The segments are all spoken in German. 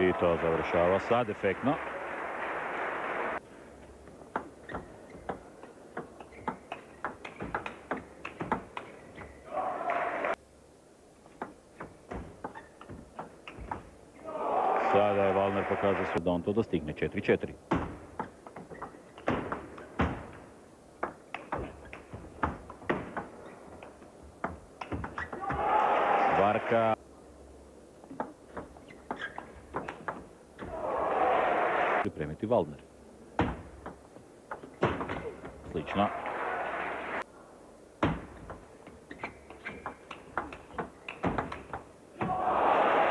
I to završava sad efektno. Sada je Valner pokazao se da on to dostigne. 4-4. Varka. Pripremiti Valner. Slično.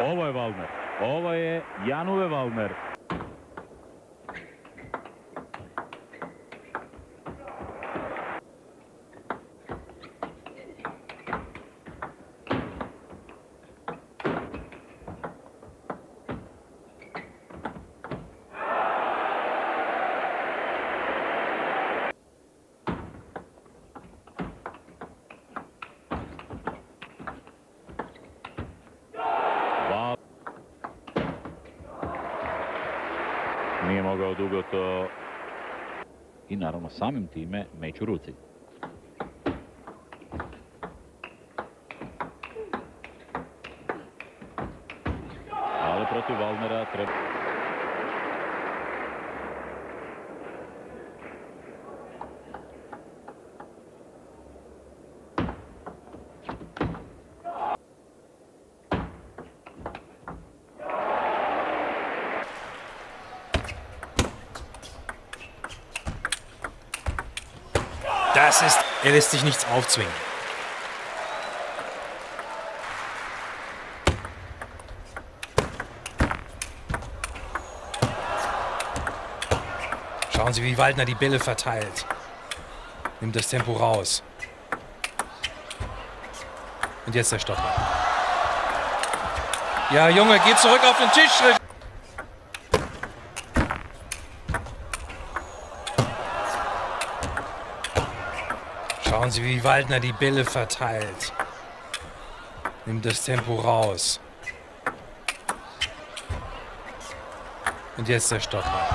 Ovo je Valner. Ovo je Januve Valner. Nije mogao dugo to i naravno samim time meč u ruci. Ali protiv Valnera treba... Das ist. Er lässt sich nichts aufzwingen. Schauen Sie, wie Waldner die Bälle verteilt. Nimmt das Tempo raus. Und jetzt der Stopper. Ja, Junge, geh zurück auf den Tisch. Schauen Sie, wie Waldner die Bälle verteilt. Nimmt das Tempo raus. Und jetzt der Stopper.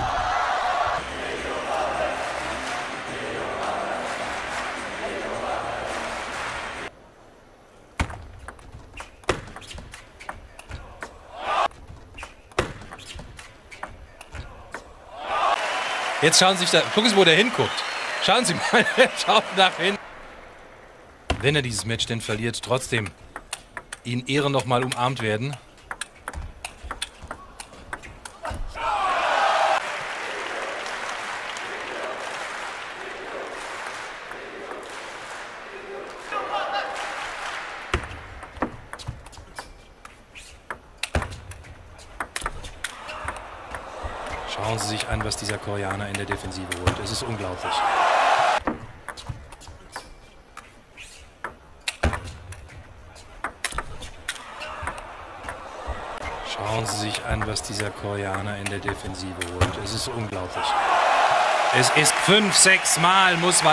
Jetzt schauen Sie sich da. Gucken Sie, wo der hinguckt. Schauen Sie mal, er schaut nach hinten. Wenn er dieses Match denn verliert, trotzdem in Ehren nochmal umarmt werden. Schauen Sie sich an, was dieser Koreaner in der Defensive holt. Es ist unglaublich. Schauen Sie sich an, was dieser Koreaner in der Defensive holt. Es ist unglaublich. Es ist fünf, sechs Mal muss Wal